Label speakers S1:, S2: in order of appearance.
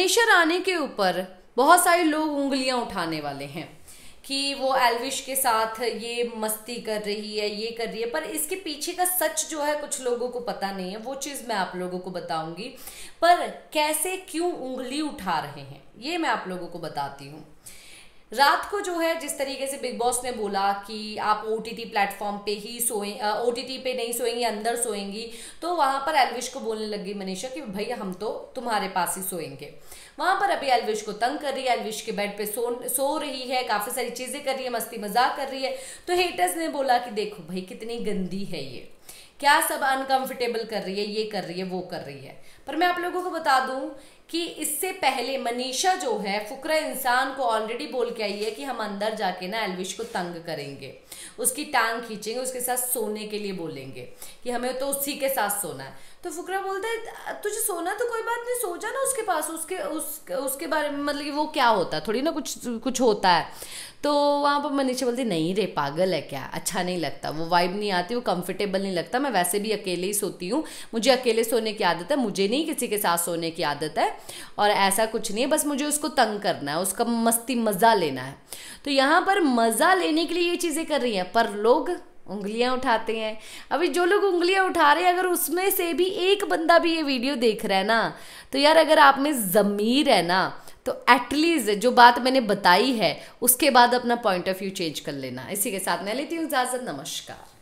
S1: मनीषा आने के ऊपर बहुत सारे लोग उंगलियाँ उठाने वाले हैं कि वो एलविश के साथ ये मस्ती कर रही है, ये कर रही है। पर इसके पीछे का सच जो है कुछ लोगों को पता नहीं है, वो चीज़ मैं आप लोगों को बताऊँगी। पर कैसे, क्यों उंगली उठा रहे हैं, ये मैं आप लोगों को बताती हूँ। रात को जो है, जिस तरीके से बिग बॉस ने बोला कि आप ओ टी टी प्लेटफॉर्म पे ही सोए ओ टी टी पे नहीं सोएँगी, अंदर सोएँगी तो वहाँ पर एलविश को बोलने लगी मनीषा कि भैया हम तो तुम्हारे पास ही सोएँगे। वहाँ पर अभी एलविश को तंग कर रही है एलविश के बेड पे सो सो रही है, काफ़ी सारी चीज़ें कर रही है मस्ती मज़ाक कर रही है तो हेटर्स ने बोला कि देखो, भाई, कितनी गंदी है ये। क्या सब अनकंफर्टेबल कर रही है, ये कर रही है, वो कर रही है। पर मैं आप लोगों को बता दूँ कि इससे पहले मनीषा जो है, फुकरा इंसान को ऑलरेडी बोल के आई है कि हम अंदर जाके ना एलविश को तंग करेंगे। उसकी टांग खींचेंगे, उसके साथ सोने के लिए बोलेंगे कि हमें तो उसी के साथ सोना है। तो फुकरा बोलता है, तुझे सोना तो कोई बात नहीं, सो जा ना उसके पास, उसके, उस, उसके बारे में मतलब वो क्या होता है? थोड़ी ना कुछ कुछ होता है। तो वहाँ पर मनीषा बोलती नहीं रे, पागल है क्या? अच्छा नहीं लगता, वो वाइब नहीं आती, वो कंफर्टेबल नहीं लगता मैं वैसे भी अकेले ही सोती हूँ। मुझे अकेले सोने की आदत है, मुझे नहीं किसी के साथ सोने की आदत है। और ऐसा कुछ नहीं है, बस मुझे उसको तंग करना है, उसका मस्ती मज़ा लेना है। तो यहाँ पर मज़ा लेने के लिए ये चीज़ें कर रही हैं, पर लोग उंगलियाँ उठाते हैं। अभी जो लोग उंगलियाँ उठा रहे हैं, अगर उसमें से भी एक बंदा भी ये वीडियो देख रहा है ना तो यार अगर आप में ज़मीर है ना तो एटलीस्ट जो बात मैंने बताई है, उसके बाद अपना पॉइंट ऑफ़ व्यू चेंज कर लेना। इसी के साथ मैं लेती हूँ, इजाज़त, नमस्कार।